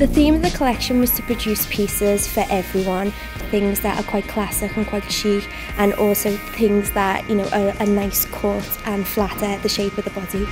The theme of the collection was to produce pieces for everyone, things that are quite classic and quite chic, and also things that, you know, are a nice cut and flatter the shape of the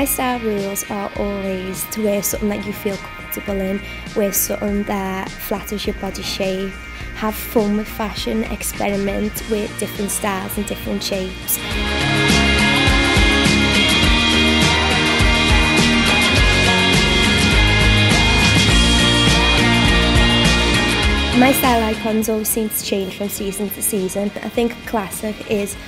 my style rules are always to wear something that you feel comfortable in, wear something that flatters your body shape, have fun with fashion, experiment with different styles and different shapes. My style icons always seem to change from season to season. I think classic is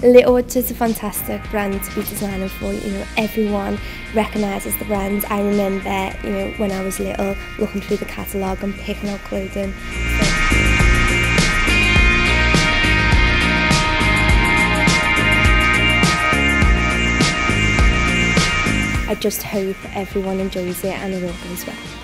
Little Orchard is a fantastic brand to be designing for. You know, everyone recognises the brand. I remember, you know, when I was little, looking through the catalogue and picking out clothing. I just hope everyone enjoys it and it all goes well.